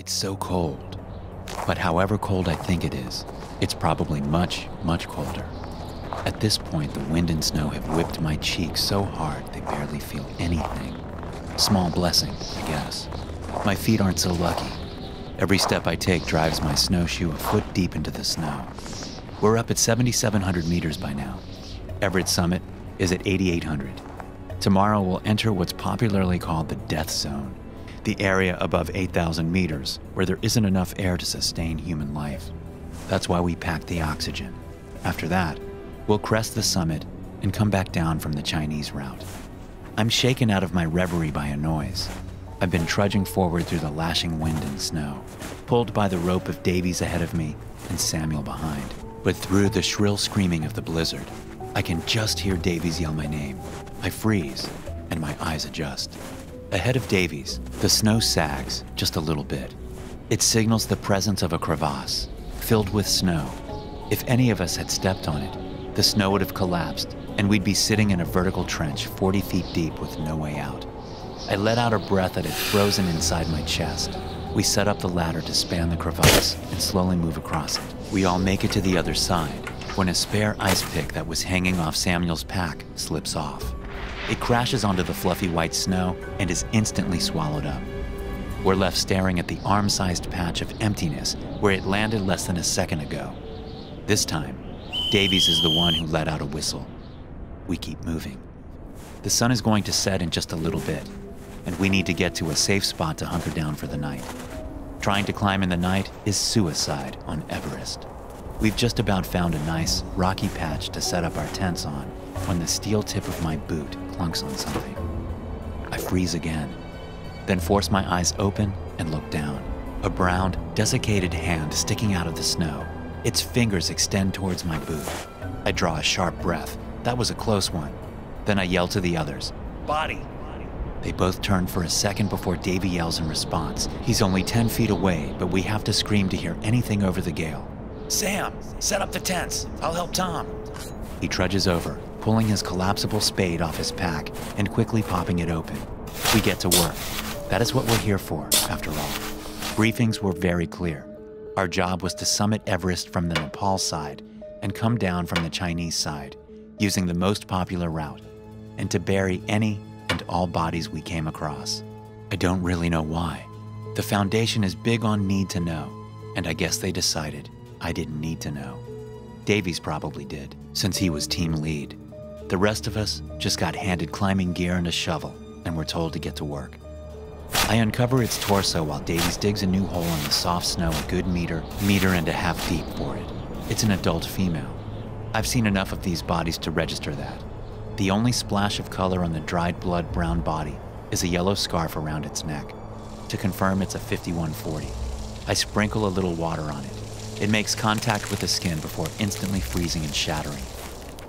It's so cold. But however cold I think it is, it's probably much, much colder. At this point, the wind and snow have whipped my cheeks so hard they barely feel anything. Small blessing, I guess. My feet aren't so lucky. Every step I take drives my snowshoe a foot deep into the snow. We're up at 7,700 meters by now. Everest Summit is at 8,800. Tomorrow we'll enter what's popularly called the death zone, the area above 8,000 meters where there isn't enough air to sustain human life. That's why we pack the oxygen. After that, we'll crest the summit and come back down from the Chinese route. I'm shaken out of my reverie by a noise. I've been trudging forward through the lashing wind and snow, pulled by the rope of Davies ahead of me and Samuel behind. But through the shrill screaming of the blizzard, I can just hear Davies yell my name. I freeze, and my eyes adjust. Ahead of Davies, the snow sags just a little bit. It signals the presence of a crevasse, filled with snow. If any of us had stepped on it, the snow would have collapsed, and we'd be sitting in a vertical trench 40 feet deep with no way out. I let out a breath that had frozen inside my chest. We set up the ladder to span the crevasse and slowly move across it. We all make it to the other side when a spare ice pick that was hanging off Samuel's pack slips off. It crashes onto the fluffy white snow and is instantly swallowed up. We're left staring at the arm sized patch of emptiness where it landed less than a second ago. This time, Davies is the one who let out a whistle. We keep moving. The sun is going to set in just a little bit, and we need to get to a safe spot to hunker down for the night. Trying to climb in the night is suicide on Everest. We've just about found a nice, rocky patch to set up our tents on when the steel tip of my boot on something. I freeze again, then force my eyes open and look down. A brown, desiccated hand sticking out of the snow. Its fingers extend towards my boot. I draw a sharp breath. That was a close one. Then I yell to the others, Body! They both turn for a second before Davy yells in response. He's only 10 feet away, but we have to scream to hear anything over the gale. Sam, set up the tents. I'll help Tom. He trudges over, pulling his collapsible spade off his pack and quickly popping it open. We get to work. That is what we're here for, after all. Briefings were very clear. Our job was to summit Everest from the Nepal side and come down from the Chinese side, using the most popular route, and to bury any and all bodies we came across. I don't really know why. The Foundation is big on need to know, and I guess they decided I didn't need to know. Davies probably did, since he was team lead. The rest of us just got handed climbing gear and a shovel, and were told to get to work. I uncover its torso while Davies digs a new hole in the soft snow a good meter, meter and a half deep for it. It's an adult female. I've seen enough of these bodies to register that. The only splash of color on the dried blood brown body is a yellow scarf around its neck. To confirm it's a 5140, I sprinkle a little water on it. It makes contact with the skin before instantly freezing and shattering.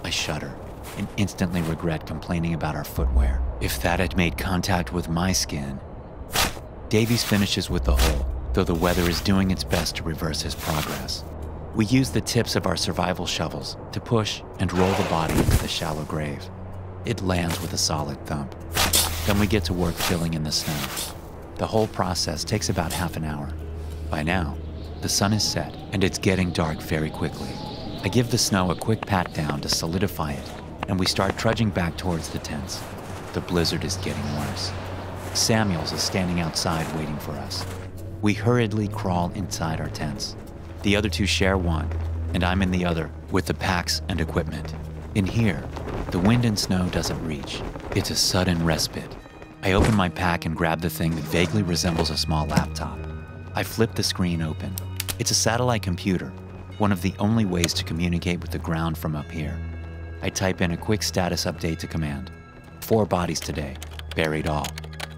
I shudder and instantly regret complaining about our footwear. If that had made contact with my skin. Davies finishes with the hole, though the weather is doing its best to reverse his progress. We use the tips of our survival shovels to push and roll the body into the shallow grave. It lands with a solid thump. Then we get to work filling in the snow. The whole process takes about half an hour. By now, the sun is set and it's getting dark very quickly. I give the snow a quick pat down to solidify it, and we start trudging back towards the tents. The blizzard is getting worse. Samuels is standing outside waiting for us. We hurriedly crawl inside our tents. The other two share one, and I'm in the other with the packs and equipment. In here, the wind and snow doesn't reach. It's a sudden respite. I open my pack and grab the thing that vaguely resembles a small laptop. I flip the screen open. It's a satellite computer, one of the only ways to communicate with the ground from up here. I type in a quick status update to command. Four bodies today, buried all.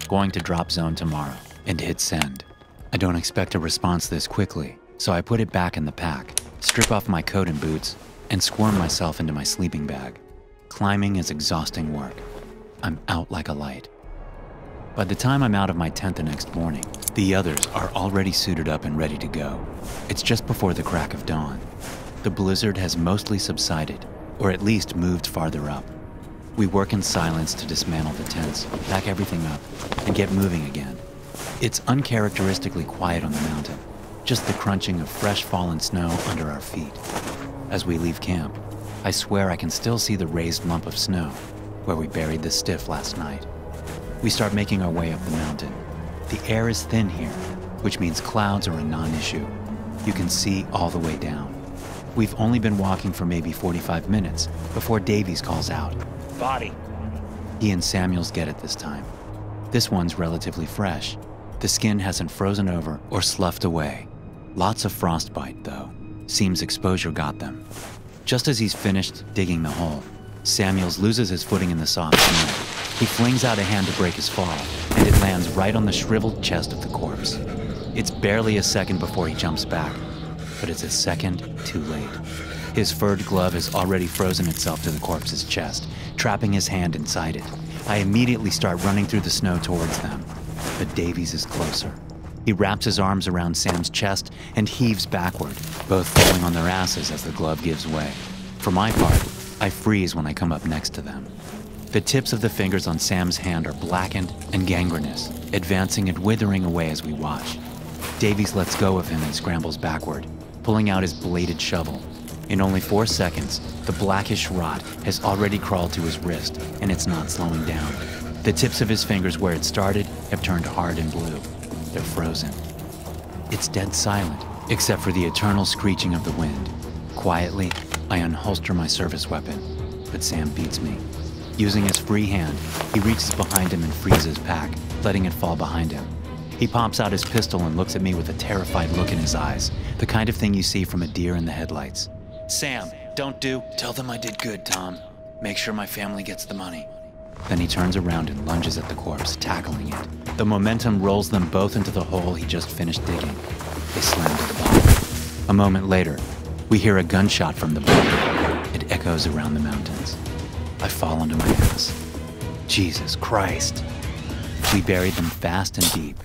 Going to drop zone tomorrow, and hit send. I don't expect a response this quickly, so I put it back in the pack, strip off my coat and boots, and squirm myself into my sleeping bag. Climbing is exhausting work. I'm out like a light. By the time I'm out of my tent the next morning, the others are already suited up and ready to go. It's just before the crack of dawn. The blizzard has mostly subsided, or at least moved farther up. We work in silence to dismantle the tents, pack everything up, and get moving again. It's uncharacteristically quiet on the mountain, just the crunching of fresh fallen snow under our feet. As we leave camp, I swear I can still see the raised lump of snow where we buried the stiff last night. We start making our way up the mountain. The air is thin here, which means clouds are a non issue. You can see all the way down. We've only been walking for maybe 45 minutes before Davies calls out. Body. He and Samuels get it this time. This one's relatively fresh. The skin hasn't frozen over or sloughed away. Lots of frostbite, though. Seems exposure got them. Just as he's finished digging the hole, Samuels loses his footing in the soft snow. He flings out a hand to break his fall, and it lands right on the shriveled chest of the corpse. It's barely a second before he jumps back, but it's a second too late. His furred glove has already frozen itself to the corpse's chest, trapping his hand inside it. I immediately start running through the snow towards them, but Davies is closer. He wraps his arms around Sam's chest and heaves backward, both falling on their asses as the glove gives way. For my part, I freeze when I come up next to them. The tips of the fingers on Sam's hand are blackened and gangrenous, advancing and withering away as we watch. Davies lets go of him and scrambles backward, pulling out his bladed shovel. In only four seconds, the blackish rot has already crawled to his wrist, and it's not slowing down. The tips of his fingers where it started have turned hard and blue. They're frozen. It's dead silent, except for the eternal screeching of the wind. Quietly, I unholster my service weapon, but Sam beats me. Using his free hand, he reaches behind him and frees his pack, letting it fall behind him. He pops out his pistol and looks at me with a terrified look in his eyes, the kind of thing you see from a deer in the headlights. Sam, don't do. Tell them I did good, Tom. Make sure my family gets the money. Then he turns around and lunges at the corpse, tackling it. The momentum rolls them both into the hole he just finished digging. They slam to the bottom. A moment later, we hear a gunshot from the bunker. It echoes around the mountains. I fall onto my ass. Jesus Christ. We buried them fast and deep.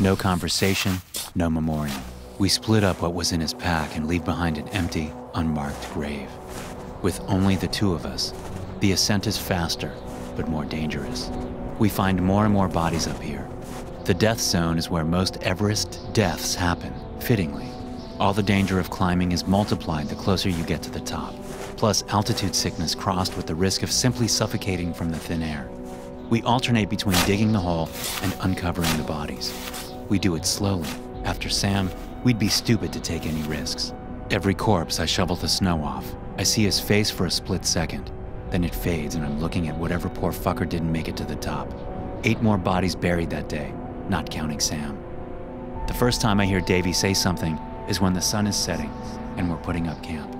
No conversation, no memorial. We split up what was in his pack and leave behind an empty, unmarked grave. With only the two of us, the ascent is faster but more dangerous. We find more and more bodies up here. The death zone is where most Everest deaths happen, fittingly. All the danger of climbing is multiplied the closer you get to the top, plus altitude sickness crossed with the risk of simply suffocating from the thin air. We alternate between digging the hole and uncovering the bodies. We do it slowly. After Sam, we'd be stupid to take any risks. Every corpse, I shovel the snow off. I see his face for a split second. Then it fades, and I'm looking at whatever poor fucker didn't make it to the top. Eight more bodies buried that day, not counting Sam. The first time I hear Davy say something is when the sun is setting and we're putting up camp.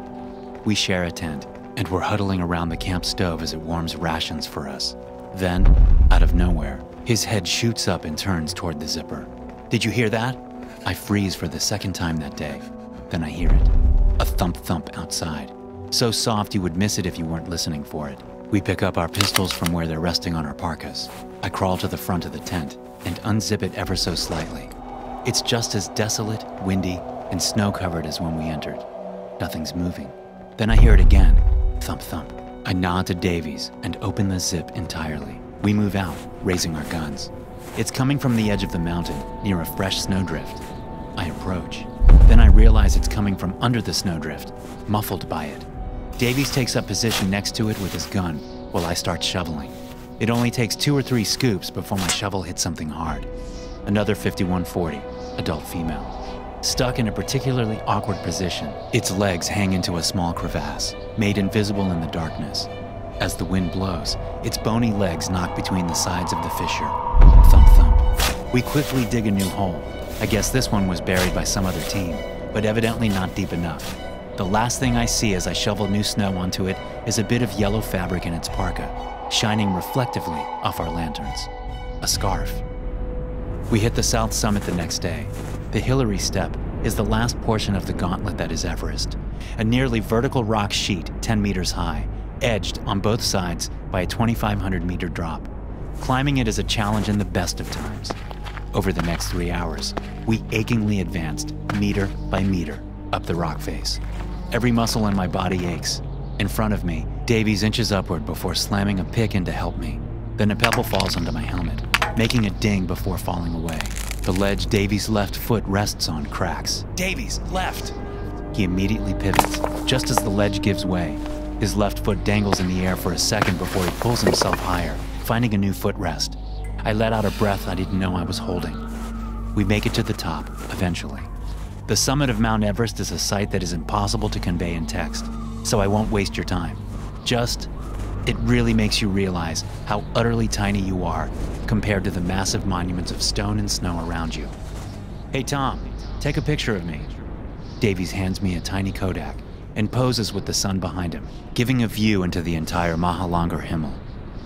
We share a tent, and we're huddling around the camp stove as it warms rations for us. Then, out of nowhere, his head shoots up and turns toward the zipper. Did you hear that? I freeze for the second time that day. Then I hear it a thump thump outside so soft you would miss it if you weren't listening for it. We pick up our pistols from where they're resting on our parkas. I crawl to the front of the tent and unzip it ever so slightly. It's just as desolate, windy, and snow covered as when we entered. Nothing's moving. Then I hear it again thump thump. I nod to Davies and open the zip entirely. We move out, raising our guns. It's coming from the edge of the mountain, near a fresh snowdrift. I approach. Then I realize it's coming from under the snowdrift, muffled by it. Davies takes up position next to it with his gun while I start shoveling. It only takes two or three scoops before my shovel hits something hard. Another 5140, adult female. Stuck in a particularly awkward position, its legs hang into a small crevasse, made invisible in the darkness. As the wind blows, its bony legs knock between the sides of the fissure. Thump thump. We quickly dig a new hole. I guess this one was buried by some other team, but evidently not deep enough. The last thing I see as I shovel new snow onto it is a bit of yellow fabric in its parka, shining reflectively off our lanterns. A scarf. We hit the south summit the next day. The Hillary Step is the last portion of the gauntlet that is Everest, a nearly vertical rock sheet 10 meters high, edged on both sides by a 2,500 meter drop. Climbing it is a challenge in the best of times. Over the next three hours, we achingly advanced, meter by meter, up the rock face. Every muscle in my body aches. In front of me, Davies inches upward before slamming a pick in to help me. Then a pebble falls onto my helmet, making a ding before falling away. The ledge Davy's left foot rests on cracks. Davies, left! He immediately pivots, just as the ledge gives way. His left foot dangles in the air for a second before he pulls himself higher, finding a new footrest. I let out a breath I didn't know I was holding. We make it to the top, eventually. The summit of Mount Everest is a sight that is impossible to convey in text, so I won't waste your time. Just, it really makes you realize how utterly tiny you are compared to the massive monuments of stone and snow around you. Hey Tom, take a picture of me. Davies hands me a tiny Kodak and poses with the sun behind him, giving a view into the entire Mahalangur Himal.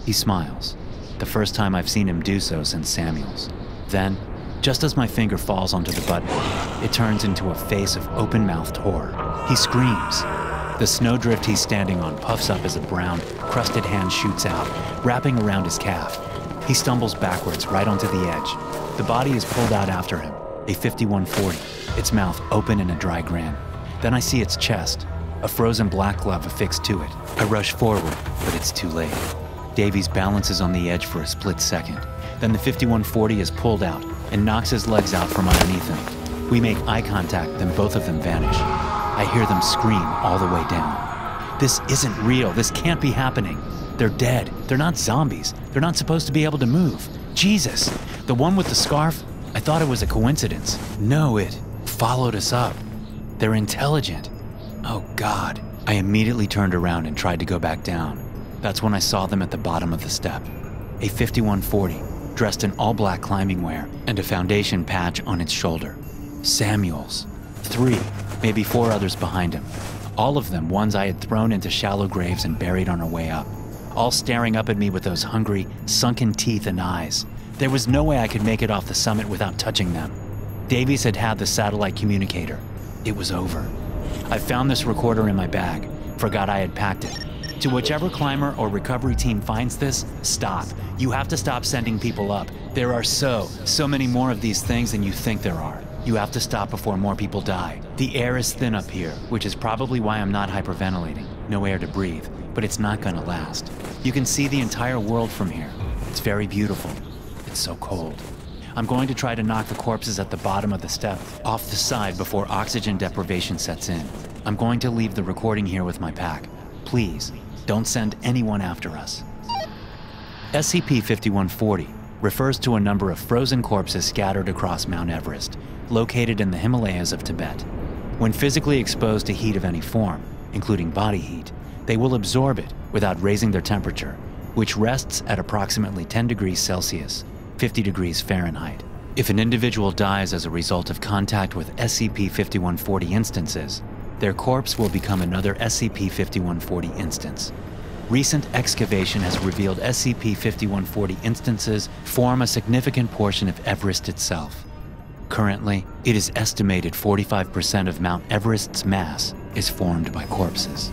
He smiles, the first time I've seen him do so since Samuel's. Then, just as my finger falls onto the button, it turns into a face of open mouthed horror. He screams. The snowdrift he's standing on puffs up as a brown, crusted hand shoots out, wrapping around his calf. He stumbles backwards right onto the edge. The body is pulled out after him, a 5140, its mouth open in a dry grin. Then I see its chest, a frozen black glove affixed to it. I rush forward, but it's too late. Davies balances on the edge for a split second. Then the 5140 is pulled out and knocks his legs out from underneath him. We make eye contact, then both of them vanish. I hear them scream all the way down. This isn't real. This can't be happening. They're dead. They're not zombies. They're not supposed to be able to move. Jesus! The one with the scarf? I thought it was a coincidence. No, it followed us up. They're intelligent. Oh, God. I immediately turned around and tried to go back down. That's when I saw them at the bottom of the step. A 5140, dressed in all black climbing wear, and a foundation patch on its shoulder. Samuels. Three, maybe four others behind him. All of them ones I had thrown into shallow graves and buried on our way up. All staring up at me with those hungry, sunken teeth and eyes. There was no way I could make it off the summit without touching them. Davies had had the satellite communicator. It was over. I found this recorder in my bag, forgot I had packed it. To whichever climber or recovery team finds this, stop. You have to stop sending people up. There are so, so many more of these things than you think there are. You have to stop before more people die. The air is thin up here, which is probably why I'm not hyperventilating. No air to breathe, but it's not gonna last. You can see the entire world from here. It's very beautiful. It's so cold. I'm going to try to knock the corpses at the bottom of the step off the side before oxygen deprivation sets in. I'm going to leave the recording here with my pack. Please, don't send anyone after us. SCP 5140 refers to a number of frozen corpses scattered across Mount Everest, located in the Himalayas of Tibet. When physically exposed to heat of any form, including body heat, they will absorb it without raising their temperature, which rests at approximately 10 degrees Celsius, 50 degrees Fahrenheit. If an individual dies as a result of contact with SCP 5140 instances, their corpse will become another SCP 5140 instance. Recent excavation has revealed SCP 5140 instances form a significant portion of Everest itself. Currently, it is estimated 45% of Mount Everest's mass is formed by corpses.